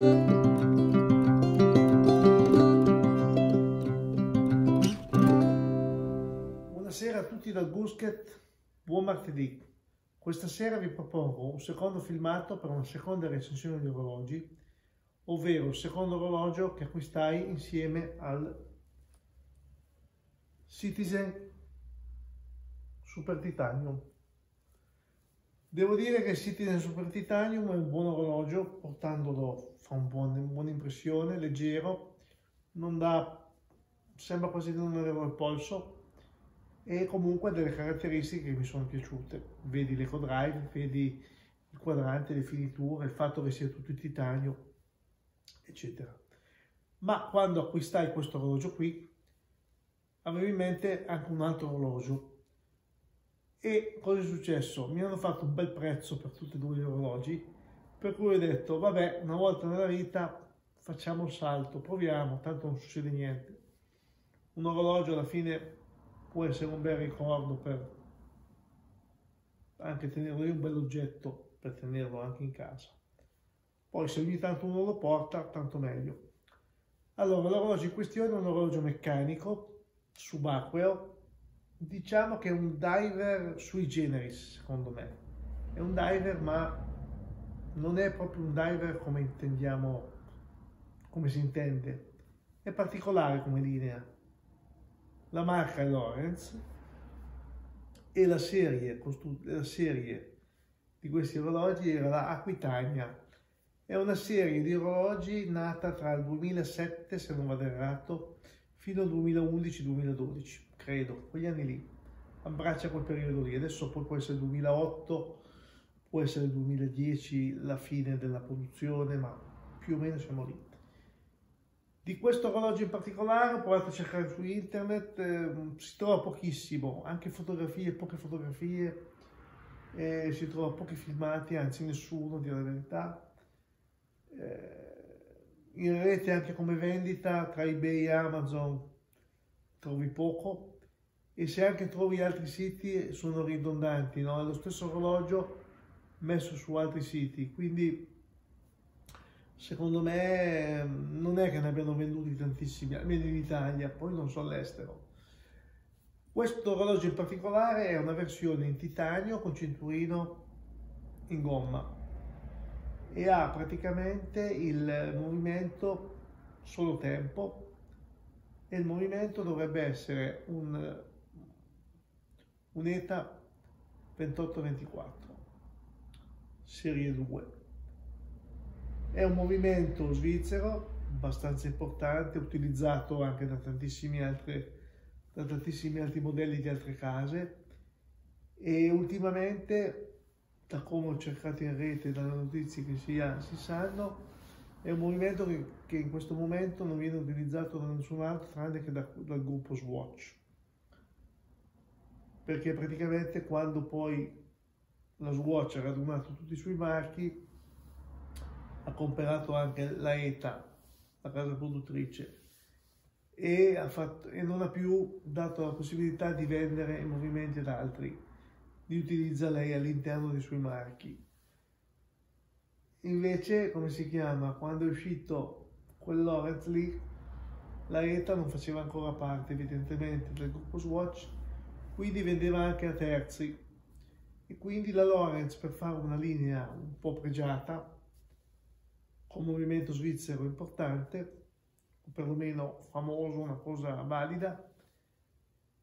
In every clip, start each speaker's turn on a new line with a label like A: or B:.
A: Buonasera a tutti dal Busket, buon martedì. Questa sera vi propongo un secondo filmato per una seconda recensione di orologi, ovvero il secondo orologio che acquistai insieme al Citizen Super Titanium. Devo dire che il Citizen Super Titanium è un buon orologio, portandolo fa un buon, una buona impressione, leggero, non dà, sembra quasi di non avere il polso e comunque delle caratteristiche che mi sono piaciute. Vedi l'eco drive, vedi il quadrante, le finiture, il fatto che sia tutto in titanio, eccetera. Ma quando acquistai questo orologio qui, avevo in mente anche un altro orologio e cosa è successo? Mi hanno fatto un bel prezzo per tutti e due gli orologi, per cui ho detto, vabbè, una volta nella vita facciamo il salto, proviamo, tanto non succede niente. Un orologio alla fine può essere un bel ricordo per anche tenerlo lì, un bel oggetto per tenerlo anche in casa. Poi se ogni tanto uno lo porta, tanto meglio. Allora, l'orologio in questione è un orologio meccanico subacqueo diciamo che è un diver sui generis, secondo me. È un diver, ma non è proprio un diver come intendiamo, come si intende. È particolare come linea. La marca è Lorenz e la serie, la serie di questi orologi era la Aquitania. È una serie di orologi nata tra il 2007, se non vado errato, fino al 2011-2012 credo, quegli anni lì, abbraccia quel periodo lì, adesso poi può essere il 2008, può essere il 2010 la fine della produzione, ma più o meno siamo lì. Di questo orologio in particolare ho provato a cercare su internet, eh, si trova pochissimo, anche fotografie, poche fotografie, eh, si trova pochi filmati, anzi nessuno, dire la verità. Eh, in rete anche come vendita tra eBay e Amazon trovi poco, e se anche trovi altri siti sono ridondanti, no? è lo stesso orologio messo su altri siti, quindi secondo me non è che ne abbiano venduti tantissimi, almeno in Italia, poi non so all'estero. Questo orologio in particolare è una versione in titanio con cinturino in gomma e ha praticamente il movimento solo tempo e il movimento dovrebbe essere un un'ETA 2824 serie 2 è un movimento svizzero abbastanza importante utilizzato anche da tantissimi altri, da tantissimi altri modelli di altre case. E ultimamente da come ho cercato in rete dalle notizie che si, ha, si sanno è un movimento che, che, in questo momento non viene utilizzato da nessun altro tranne che da, dal gruppo Swatch. Perché praticamente quando poi la Swatch ha radunato tutti i suoi marchi ha comprato anche la ETA, la casa produttrice, e, ha fatto, e non ha più dato la possibilità di vendere i movimenti ad altri, li utilizza lei all'interno dei suoi marchi. Invece, come si chiama, quando è uscito quel Lorenz lì, la ETA non faceva ancora parte evidentemente del gruppo Swatch quindi vendeva anche a terzi e quindi la Lorenz per fare una linea un po' pregiata con movimento svizzero importante o perlomeno famoso, una cosa valida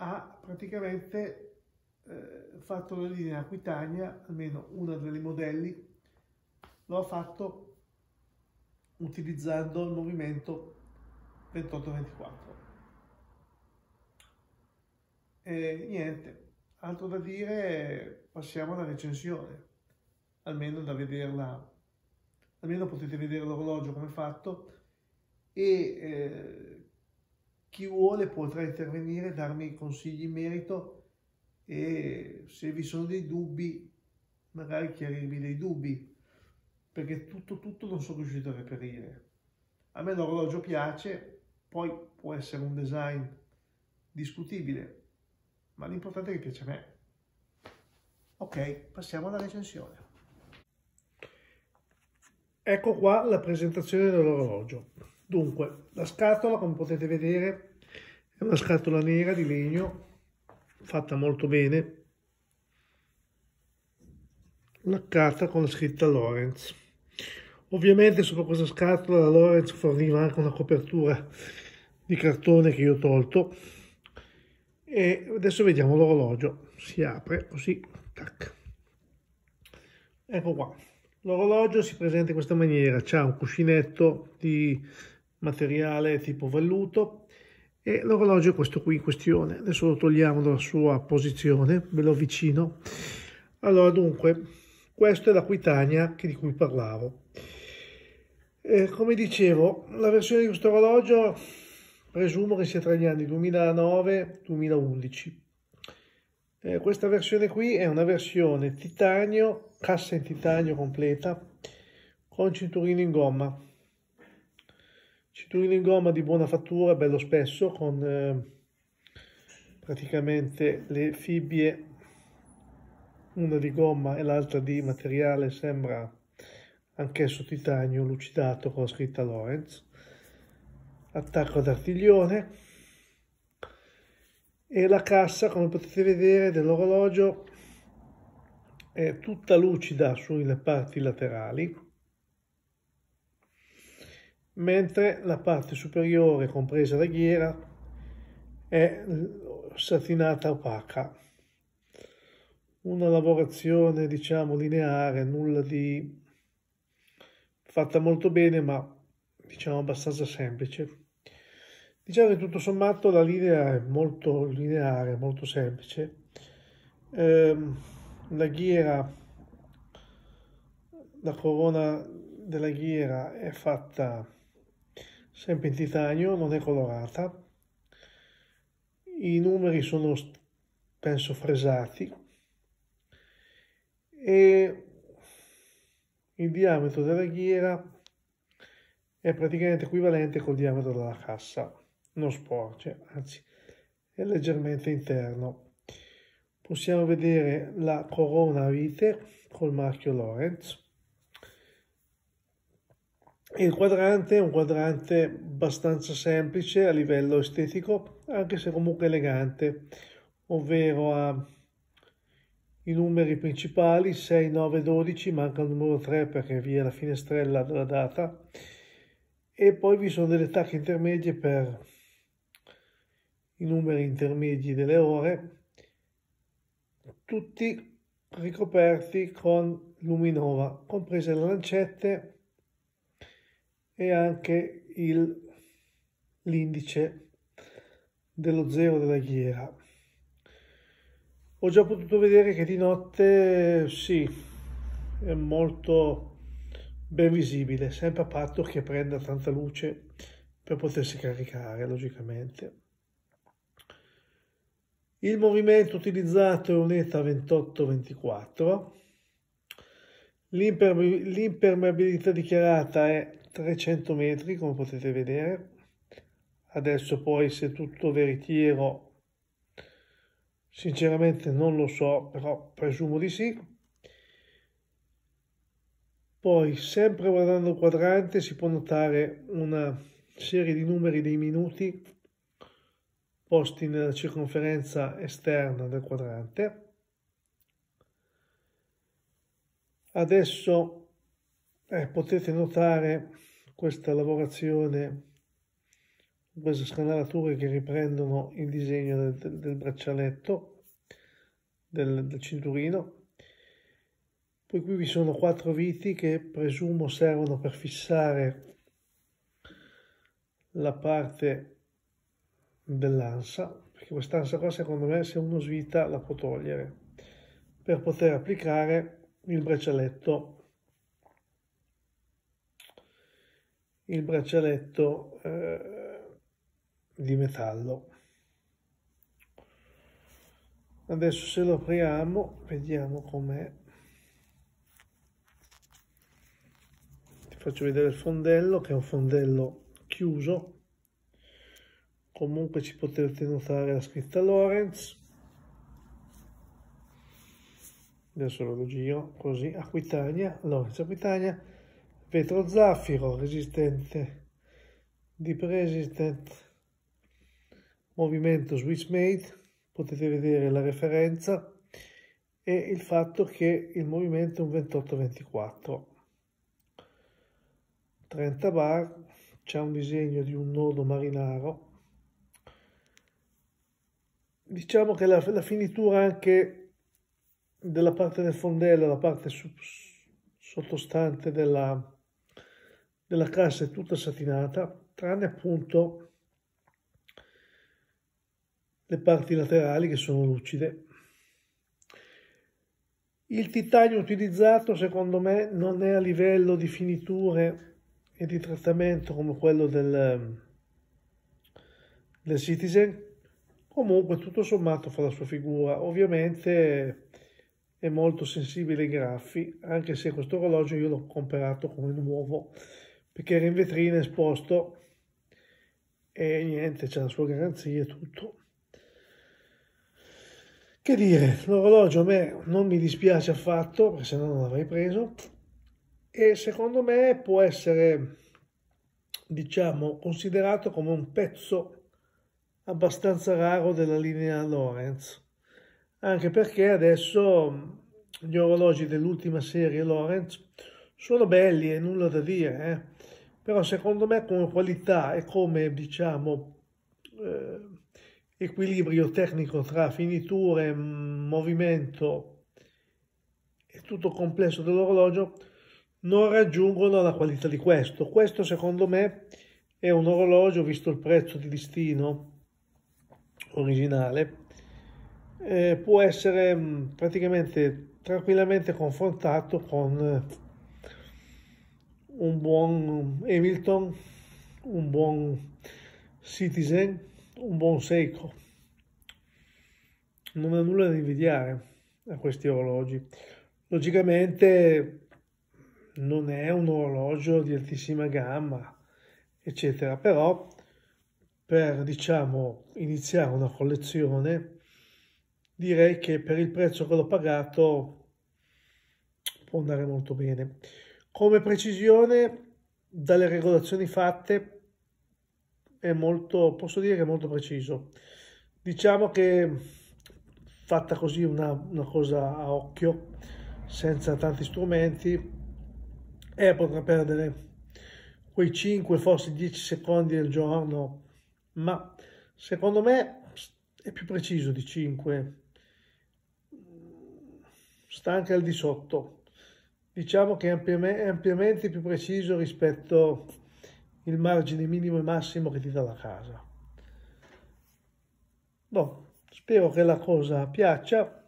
A: ha praticamente eh, fatto la linea Aquitania, almeno una delle modelli lo ha fatto utilizzando il movimento 28-24 e niente, altro da dire, passiamo alla recensione, almeno da vederla, almeno potete vedere l'orologio come è fatto e eh, chi vuole potrà intervenire, darmi consigli in merito e se vi sono dei dubbi, magari chiarirvi dei dubbi, perché tutto tutto non sono riuscito a reperire. A me l'orologio piace, poi può essere un design discutibile, ma l'importante è che piace a me. Ok, passiamo alla recensione. Ecco qua la presentazione dell'orologio. Dunque, la scatola, come potete vedere, è una scatola nera di legno, fatta molto bene, laccata con la scritta Lorenz. Ovviamente sopra questa scatola la Lorenz forniva anche una copertura di cartone che io ho tolto e adesso vediamo l'orologio. Si apre così, tac. Ecco qua. L'orologio si presenta in questa maniera, c'ha un cuscinetto di materiale tipo velluto e l'orologio è questo qui in questione. Adesso lo togliamo dalla sua posizione, ve lo avvicino. Allora dunque, questa è la Quitania di cui parlavo. Eh, come dicevo, la versione di questo orologio presumo che sia tra gli anni 2009-2011. Eh, questa versione qui è una versione titanio, cassa in titanio completa, con cinturino in gomma. Cinturino in gomma di buona fattura, bello spesso, con eh, praticamente le fibbie, una di gomma e l'altra di materiale, sembra anch'esso titanio lucidato con la scritta Lorenz. Attacco d'artiglione e la cassa come potete vedere dell'orologio è tutta lucida sulle parti laterali mentre la parte superiore compresa la ghiera è satinata opaca. Una lavorazione diciamo lineare nulla di fatta molto bene ma diciamo abbastanza semplice Diciamo che tutto sommato la linea è molto lineare, molto semplice. Eh, la ghiera, la corona della ghiera è fatta sempre in titanio, non è colorata. I numeri sono, penso, fresati e il diametro della ghiera è praticamente equivalente col diametro della cassa non sporge, anzi è leggermente interno. Possiamo vedere la corona vite col marchio Lorenz. Il quadrante è un quadrante abbastanza semplice a livello estetico, anche se comunque elegante, ovvero ha i numeri principali 6, 9, 12, manca il numero 3 perché via la finestrella della data, e poi vi sono delle tacche intermedie per i numeri intermedi delle ore, tutti ricoperti con luminova, comprese le lancette e anche l'indice dello zero della ghiera. Ho già potuto vedere che di notte sì, è molto ben visibile, sempre a patto che prenda tanta luce per potersi caricare, logicamente. Il movimento utilizzato è un ETA 2824. L'impermeabilità dichiarata è 300 metri, come potete vedere. Adesso poi se tutto veritiero, sinceramente non lo so, però presumo di sì. Poi, sempre guardando il quadrante, si può notare una serie di numeri dei minuti posti nella circonferenza esterna del quadrante. Adesso eh, potete notare questa lavorazione, queste scanalature che riprendono il disegno del, del, braccialetto, del, del cinturino. Poi qui vi sono quattro viti che presumo servono per fissare la parte dell'ansa, perché quest'ansa qua secondo me se uno svita la può togliere, per poter applicare il braccialetto, il braccialetto eh, di metallo. Adesso se lo apriamo, vediamo com'è. Ti faccio vedere il fondello, che è un fondello chiuso, comunque ci potete notare la scritta Lorenz. Adesso lo giro così Aquitania Lorenz Aquitania vetro zaffiro resistente deep resistant movimento switch made potete vedere la referenza e il fatto che il movimento è un 28-24 30 bar c'è un disegno di un nodo marinaro diciamo che la, la finitura anche della parte del fondello la parte su, sottostante della, della cassa è tutta satinata tranne appunto le parti laterali che sono lucide. Il titanio utilizzato secondo me non è a livello di finiture e di trattamento come quello del, del Citizen, comunque tutto sommato fa la sua figura. Ovviamente è molto sensibile ai graffi, anche se questo orologio io l'ho comprato come nuovo perché era in vetrina esposto e niente, c'è la sua garanzia e tutto. Che dire, l'orologio a me non mi dispiace affatto, perché se no non l'avrei preso, e secondo me può essere, diciamo, considerato come un pezzo abbastanza raro della linea Lorenz, anche perché adesso gli orologi dell'ultima serie Lorenz sono belli e nulla da dire, eh? però secondo me come qualità e come, diciamo, eh, equilibrio tecnico tra finiture, movimento e tutto complesso dell'orologio non raggiungono la qualità di questo. Questo secondo me è un orologio, visto il prezzo di listino originale, eh, può essere praticamente tranquillamente confrontato con un buon Hamilton, un buon Citizen un buon Seiko. Non ha nulla da invidiare a questi orologi. Logicamente non è un orologio di altissima gamma, eccetera, però per diciamo iniziare una collezione direi che per il prezzo che l'ho pagato può andare molto bene. Come precisione dalle regolazioni fatte è molto, posso dire che è molto preciso. Diciamo che fatta così una, una cosa a occhio, senza tanti strumenti, e potrà perdere quei 5, forse 10 secondi al giorno, ma secondo me è più preciso di 5, sta anche al di sotto. Diciamo che è ampiamente più preciso rispetto il margine minimo e massimo che ti dà la casa. Boh, spero che la cosa piaccia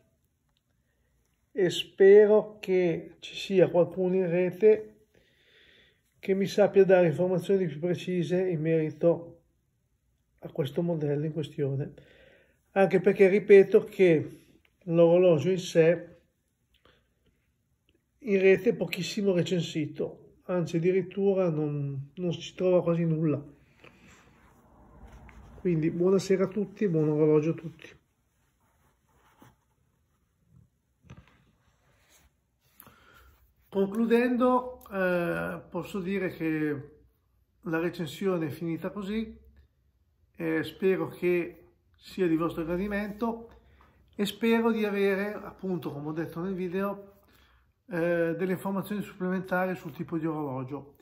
A: e spero che ci sia qualcuno in rete che mi sappia dare informazioni più precise in merito a questo modello in questione, anche perché ripeto che l'orologio in sé in rete è pochissimo recensito, anzi addirittura non, non si trova quasi nulla. Quindi buonasera a tutti, buon orologio a tutti. Concludendo, eh, posso dire che la recensione è finita così, eh, spero che sia di vostro gradimento e spero di avere, appunto, come ho detto nel video, eh, delle informazioni supplementari sul tipo di orologio.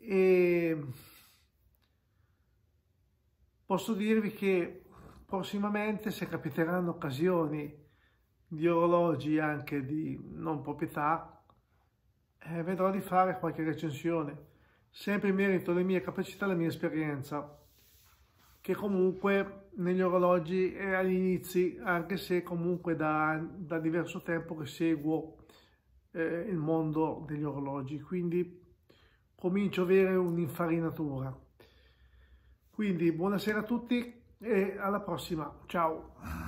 A: E posso dirvi che prossimamente, se capiteranno occasioni di orologi anche di non proprietà, eh, vedrò di fare qualche recensione, sempre in merito alle mie capacità e alla mia esperienza, che comunque negli orologi è agli inizi, anche se comunque da, da diverso tempo che seguo eh, il mondo degli orologi, quindi comincio a avere un'infarinatura. Quindi buonasera a tutti e alla prossima, ciao!